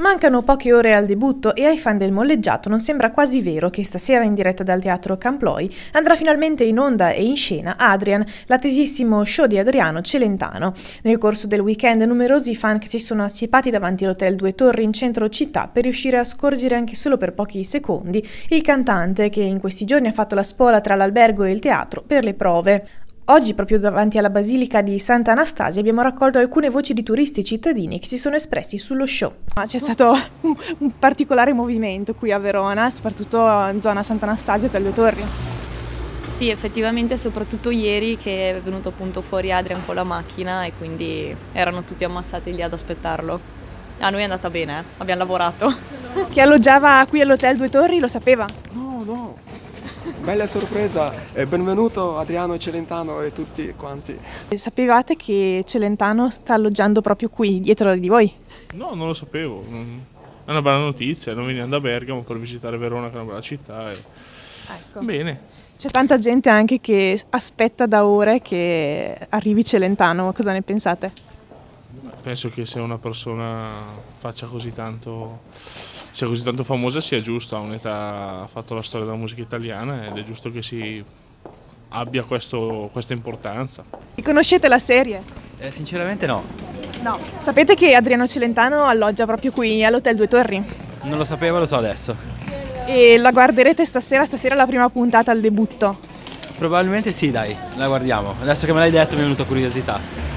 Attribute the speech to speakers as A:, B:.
A: Mancano poche ore al debutto e ai fan del molleggiato non sembra quasi vero che stasera in diretta dal teatro Camploi andrà finalmente in onda e in scena Adrian, l'attesissimo show di Adriano Celentano. Nel corso del weekend numerosi fan che si sono assiepati davanti all'hotel Due Torri in centro città per riuscire a scorgere anche solo per pochi secondi il cantante che in questi giorni ha fatto la spola tra l'albergo e il teatro per le prove. Oggi, proprio davanti alla Basilica di Santa Anastasia, abbiamo raccolto alcune voci di turisti cittadini che si sono espressi sullo show. C'è stato un, un particolare movimento qui a Verona, soprattutto in zona Santa Anastasia, tra le due torri.
B: Sì, effettivamente, soprattutto ieri che è venuto appunto fuori Adrian con la macchina e quindi erano tutti ammassati lì ad aspettarlo. A noi è andata bene, eh? abbiamo lavorato.
A: Chi alloggiava qui all'Hotel Due Torri lo sapeva?
C: No, Bella sorpresa e benvenuto Adriano Celentano e tutti quanti.
A: Sapevate che Celentano sta alloggiando proprio qui, dietro di voi?
D: No, non lo sapevo. È una bella notizia, non veniamo da Bergamo per visitare Verona che è una bella città. E... Ecco. Bene.
A: C'è tanta gente anche che aspetta da ore che arrivi Celentano, cosa ne pensate?
D: Penso che se una persona faccia così tanto sia così tanto famosa sia giusto, a un'età ha fatto la storia della musica italiana ed è giusto che si abbia questo, questa importanza.
A: E conoscete la serie?
E: Eh, sinceramente no.
A: No. Sapete che Adriano Celentano alloggia proprio qui all'Hotel Due Torri?
E: Non lo sapevo, lo so adesso.
A: E la guarderete stasera? Stasera è la prima puntata al debutto.
E: Probabilmente sì, dai, la guardiamo. Adesso che me l'hai detto mi è venuta curiosità.